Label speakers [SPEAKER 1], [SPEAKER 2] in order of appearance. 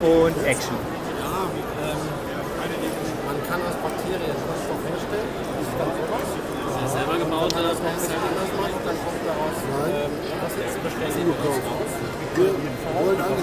[SPEAKER 1] Und Action.
[SPEAKER 2] Ja, ähm, man kann aus Bakterien Kunststoff herstellen. Das ist dann sowas.
[SPEAKER 3] Das ist selber gebaut,
[SPEAKER 2] Wenn man das noch ein anders macht, dann kommt daraus ähm, was jetzt beständig raus.
[SPEAKER 4] Wir wollen